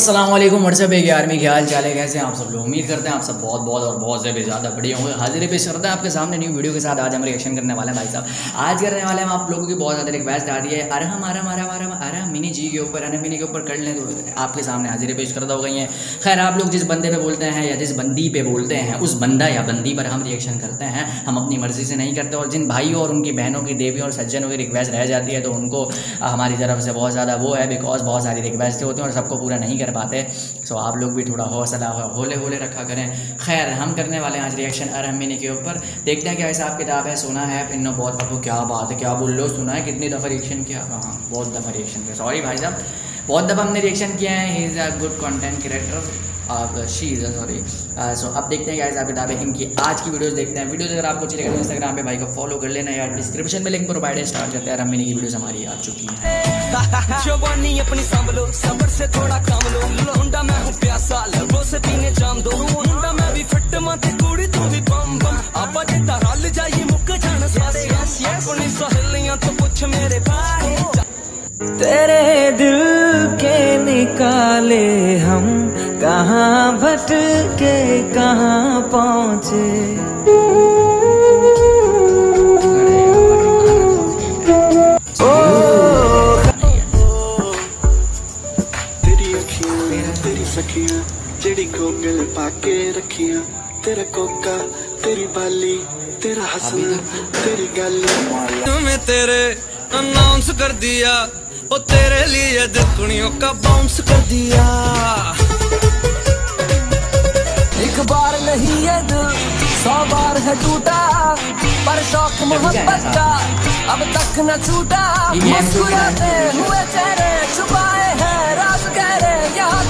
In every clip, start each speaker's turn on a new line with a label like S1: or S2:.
S1: Aslam WhatsApp एक army क्या हाल चाल है, कैसे आप सब लोग? उम्मीद करते हैं आप सब बहुत बहुत और बहुत से ज़्यादा बढ़िया होंगे। हाजिर पेश करते हैं आपके सामने न्यू वीडियो के साथ आज हम रिएक्शन करने वाले हैं भाई साहब। आज करने वाले हैं आप लोगों की बहुत ज़्यादा रिक्वेस्ट आ रही है। अरे हमारा हमारा हमारा अरे मिनी जी के ऊपर अरे मिनी के ऊपर कर लें तो आपके सामने हाजिर पेश करता हो गई हैं खैर, आप लोग जिस बंदे पर बोलते हैं या जिस बंदी पे बोलते हैं, उस बंदा या बंदी पर हम रिएक्शन करते हैं। हम अपनी मर्ज़ी से नहीं करते और जिन भाइयों और उनकी बहनों की देवियों और सज्जनों की रिक्वेस्ट रह जाती है तो उनको हमारी तरफ़ से बहुत ज़्यादा वो है बिकॉज़ बहुत सारी रिक्वेस्टें होती हैं और सबको पूरा नहीं पाते सो आप लोग भी थोड़ा हौसला होले होले रखा करें। खैर, हम करने वाले हैं आज रिएक्शन अरहम महीने के ऊपर। देखते हैं क्या हिसाब किताब है, सुना है इन्होंने बहुत बहुत क्या बात है, क्या बोल लो सुना है कितनी दफ़ा रिएक्शन किया? हाँ बहुत दफ़ा रिएक्शन किया। सॉरी भाई साहब, बहुत दफ़ा हमने रिएक्शन किया है। He is a good content creator अब शी इज़ सॉरी सो अब देखते हैं क्या हिसाब किताब है इनकी आज की वीडियोस देखते हैं। वीडियोस अगर आपको अच्छी लगे तो इंस्टाग्राम पे भाई को फॉलो कर लेना या डिस्क्रिप्शन में लिंक प्रोवाइड है स्टार्ट करते हैं। रमीनी की वीडियोस हमारी आ चुकी हैं।
S2: अपनी संभलो सबर से थोड़ा काम लो। लौंडा मैं हूँ प्यासा से पीने जाम दो। मुंडा मैं भी फिट माते कुड़ी तू भी बम बम। आपा जाइए मुक जान सारे। अपनी सहेलियाँ तो पूछ मेरे भाई
S3: तेरे दिल के निकाले हम कहाँ भटके, कहाँ पहुँचे?
S4: पाके रखियाँ तेरा कोका तेरी बाली तेरा हंसना तेरी गाली
S2: तेरे अनाउंस कर दिया तेरे लिए दुनियों का बाउंस कर दिया।
S3: एक बार नहीं है दिल सौ बार है टूटा पर शौक मोहब्बत का अब तक न छूटा।
S1: ये भी M2
S3: मुस्कुराते हुए चेहरे छुपाए हैं राज कह रहे तो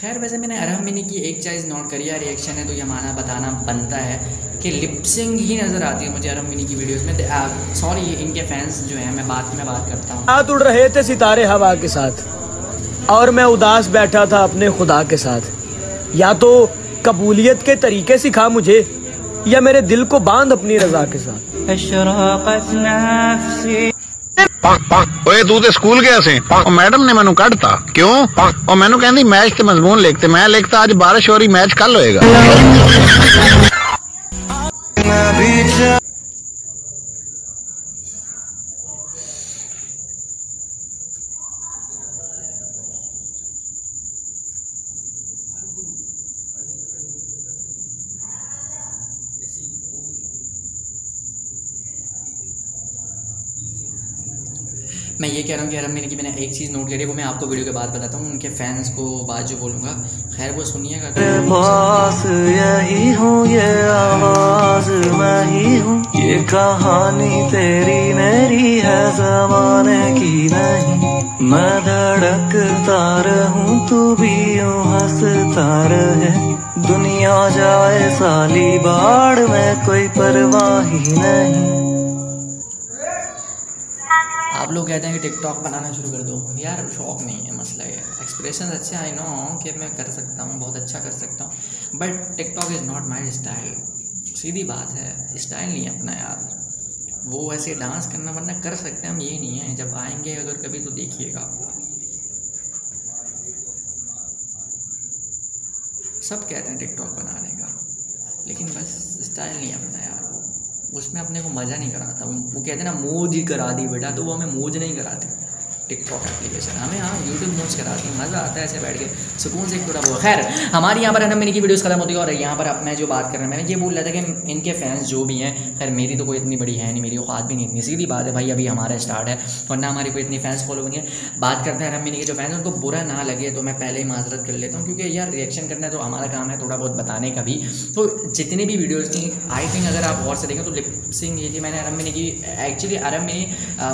S1: खैर वैसे मैंने अरहम मिनी की एक चीज़ नोट करी है रिएक्शन है तो ये माना बताना बनता है कि लिपसिंग ही नज़र आती है मुझे अरहम मिनी की वीडियोस में। सॉरी इनके फैंस जो हैं मैं बात में बात करता हूँ।
S5: साथ उड़ रहे थे सितारे हवा के साथ और मैं उदास बैठा था अपने खुदा के साथ। या तो कबूलियत के तरीके सिखा मुझे या मेरे दिल को बाँध अपनी रजा के साथ।
S6: ਓਏ, ਤੂੰ ਤੇ ਸਕੂਲ ਗਿਆ ਸੀ। ਉਹ ਮੈਡਮ ਨੇ ਮੈਨੂੰ ਕੱਢਤਾ। ਕਿਉਂ? ਉਹ ਮੈਨੂੰ ਕਹਿੰਦੀ, ਮੈਚ ਤੇ ਮਜ਼ਮੂਨ ਲਿਖ ਤੇ ਮੈਂ ਲਿਖਤਾ, ਅੱਜ ਬਾਰਿਸ਼ ਹੋ ਰਹੀ, ਮੈਚ ਕੱਲ ਹੋਏਗਾ।
S1: मैं ये कह रहा हूँ कि अरहम मिनी की मैंने एक चीज़ नोट करी है वो मैं आपको वीडियो के बाद बताता हूँ उनके फैंस को बात जो बोलूँगा। खैर वो सुनिएगा
S3: हूँ ये ही हूँ। कहानी तेरी मेरी है जमाने की नहीं। मैं धड़कता रहूँ तू भी यूँ हंसता रहे। दुनिया जाए साली बाढ़ में कोई परवाह ही नहीं।
S1: आप लोग कहते हैं कि टिकटॉक बनाना शुरू कर दो। यार, शौक नहीं है मसला ये एक्सप्रेशन अच्छे आई नो कि मैं कर सकता हूँ, बहुत अच्छा कर सकता हूँ। But TikTok is not my style सीधी बात है स्टाइल नहीं अपना यार। वो ऐसे डांस करना, वरना कर सकते हैं, हम ये नहीं है। जब आएँगे अगर कभी तो देखिएगा। सब कहते हैं टिकटॉक बनाने का। लेकिन बस स्टाइल नहीं अपना यार। वो उसमें अपने को मज़ा नहीं कराता। वो कहते हैं ना, मौज ही करा दी बेटा। तो वो हमें मौज नहीं कराते। टिकटॉक एप्लीकेशन हमें हाँ यूट्यूब मूव्स कराती है मज़ा आता है ऐसे बैठ के। सुकून से थोड़ा बहुत। खैर, हमारी यहाँ पर अनम मिनी की वीडियोस खत्म होती है और यहाँ पर अब मैं जो बात कर रहा हूँ मैंने ये बोल रहा था कि इनके फैंस जो भी हैं, खैर, मेरी तो कोई इतनी बड़ी है नहीं, मेरी औकात भी नहीं इतनी। सीधी बात है भाई, अभी हमारा स्टार्ट है वरना हमारी कोई इतनी फैंस फॉलो नहीं है। बात करते हैं मिनी के जो फैंस उनको बुरा ना लगे तो मैं पहले ही माजरत कर लेता हूँ, क्योंकि यार रिएक्शन करना है तो हमारा काम है थोड़ा बहुत बताने का भी। तो जितनी भी वीडियोज़ थी आई थिंक अगर आप गौर से देखें तो लिपसिंग ये थी। मैंने अरम मिनी की एक्चुअली अरम मिनी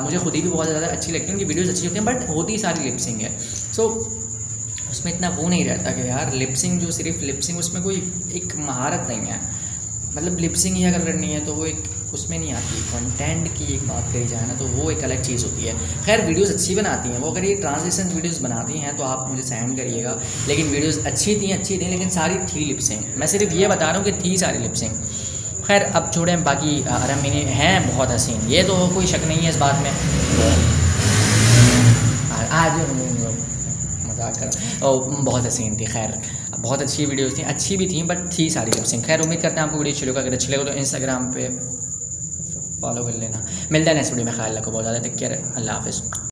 S1: मुझे खुद ही भी बहुत ज़्यादा अच्छी लगती है, उनकी वीडियोज़ अच्छी होती हैं बट होती सारी लिपसिंग है। सो so, उसमें इतना वो नहीं रहता कि यार लिपसिंग जो सिर्फ़ लिपसिंग उसमें कोई एक महारत नहीं है। मतलब लिपसिंग ही अगर करनी है तो वो एक उसमें नहीं आती कंटेंट की एक बात करी जाए ना तो वो एक अलग चीज़ होती है। खैर वीडियोस अच्छी बनाती हैं वो अगर ये ट्रांसलेशन वीडियोस बनाती हैं तो आप मुझे सेंड करिएगा। लेकिन वीडियोस अच्छी थी अच्छी थी लेकिन सारी थी लिपसिंग मैं सिर्फ़ ये बता रहा हूँ कि थी सारी लिपसिंग खैर अब छोड़ें बाकी अरम मिनी हैं बहुत हसीन ये तो कोई शक नहीं है इस बात में। आज मज़ाक कर और बहुत हसीन थी, खैर, बहुत अच्छी वीडियोस थी, अच्छी भी थी बट थी सारी लिपसिंग खैर, उम्मीद करते हैं आपको वीडियो अच्छी लगा अगर अच्छी लगे तो इंस्टाग्राम पे फॉलो कर लेना। मिलता है नेक्स्ट वीडियो में। ख्याल रखो, बहुत ज़्यादा टेक केयर अल्लाह हाफ़िज़।